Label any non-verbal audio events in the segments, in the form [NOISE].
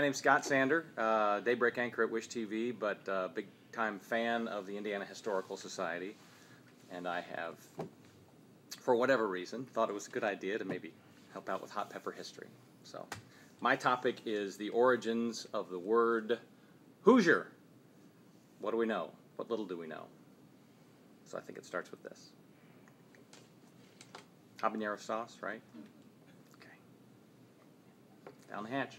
name's Scott Sander, uh, daybreak anchor at WISH-TV, but uh, big time fan of the Indiana Historical Society. And I have, for whatever reason, thought it was a good idea to maybe help out with hot pepper history. So, my topic is the origins of the word Hoosier. What do we know? What little do we know? So, I think it starts with this habanero sauce, right? Okay. Down the hatch.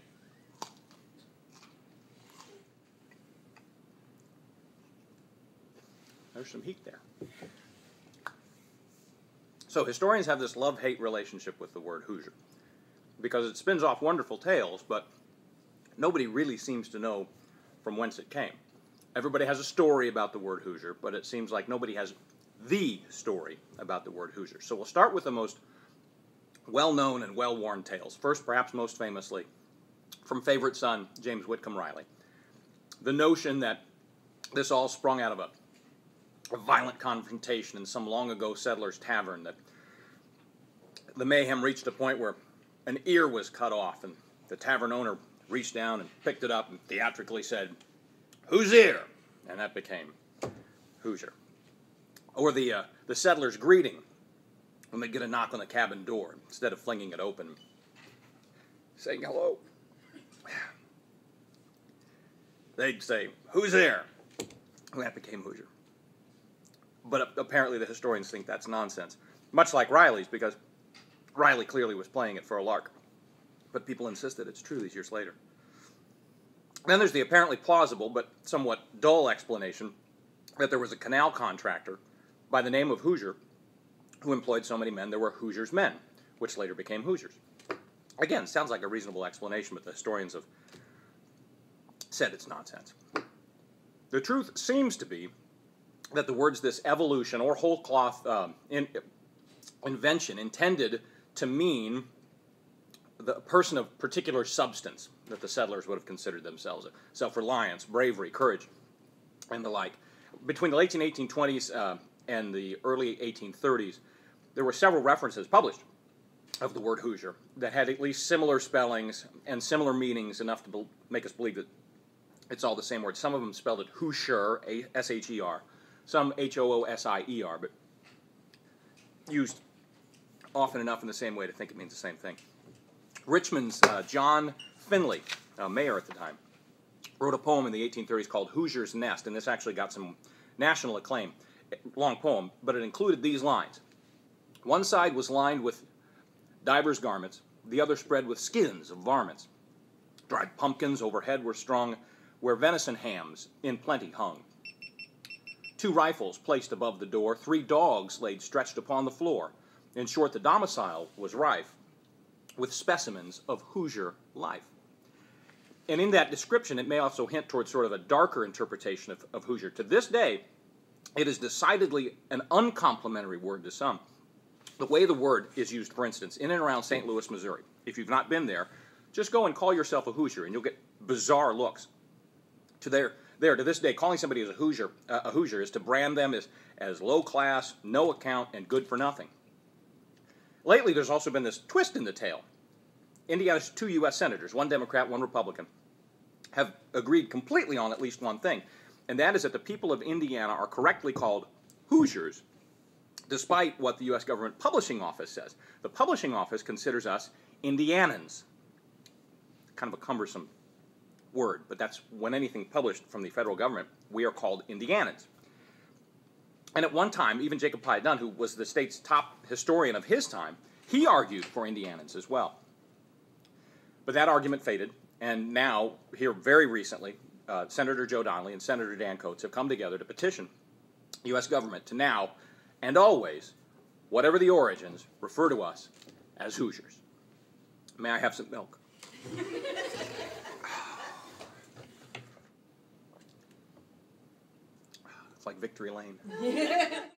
There's some heat there. So historians have this love-hate relationship with the word Hoosier because it spins off wonderful tales, but nobody really seems to know from whence it came. Everybody has a story about the word Hoosier, but it seems like nobody has the story about the word Hoosier. So we'll start with the most well-known and well-worn tales. First, perhaps most famously, from favorite son James Whitcomb Riley. The notion that this all sprung out of a a violent confrontation in some long ago settler's tavern that the mayhem reached a point where an ear was cut off and the tavern owner reached down and picked it up and theatrically said, Who's here? And that became Hoosier. Or the, uh, the settler's greeting when they get a knock on the cabin door, instead of flinging it open, saying hello. They'd say, Who's there? And that became Hoosier but apparently the historians think that's nonsense. Much like Riley's, because Riley clearly was playing it for a lark. But people insisted it's true these years later. Then there's the apparently plausible but somewhat dull explanation that there was a canal contractor by the name of Hoosier who employed so many men there were Hoosier's men, which later became Hoosiers. Again, sounds like a reasonable explanation, but the historians have said it's nonsense. The truth seems to be that the words this evolution or whole cloth um, in, invention intended to mean the person of particular substance that the settlers would have considered themselves. Self-reliance bravery courage and the like. Between the late 1820s uh, and the early 1830s there were several references published of the word hoosier that had at least similar spellings and similar meanings enough to make us believe that it's all the same word. Some of them spelled it hoosier s-h-e-r some H O O S I E R, but used often enough in the same way to think it means the same thing. Richmond's uh, John Finley, uh, mayor at the time, wrote a poem in the 1830s called Hoosier's Nest, and this actually got some national acclaim. Long poem, but it included these lines. One side was lined with divers' garments, the other spread with skins of varmints. Dried pumpkins overhead were strung, where venison hams in plenty hung two rifles placed above the door, three dogs laid stretched upon the floor. In short, the domicile was rife with specimens of Hoosier life. And in that description, it may also hint towards sort of a darker interpretation of, of Hoosier. To this day, it is decidedly an uncomplimentary word to some. The way the word is used, for instance, in and around St. Louis, Missouri, if you've not been there, just go and call yourself a Hoosier, and you'll get bizarre looks. To their there to this day, calling somebody as a Hoosier, uh, a Hoosier is to brand them as, as low class, no account, and good for nothing. Lately, there's also been this twist in the tale. Indiana's two U.S. senators, one Democrat, one Republican, have agreed completely on at least one thing, and that is that the people of Indiana are correctly called Hoosiers, despite what the U.S. government publishing office says. The publishing office considers us Indianans. Kind of a cumbersome word, but that's when anything published from the federal government, we are called Indianans. And at one time, even Jacob Piatt Dunn, who was the state's top historian of his time, he argued for Indianans as well. But that argument faded, and now, here very recently, uh, Senator Joe Donnelly and Senator Dan Coats have come together to petition the U.S. government to now and always, whatever the origins, refer to us as Hoosiers. May I have some milk? [LAUGHS] It's like Victory Lane. [LAUGHS]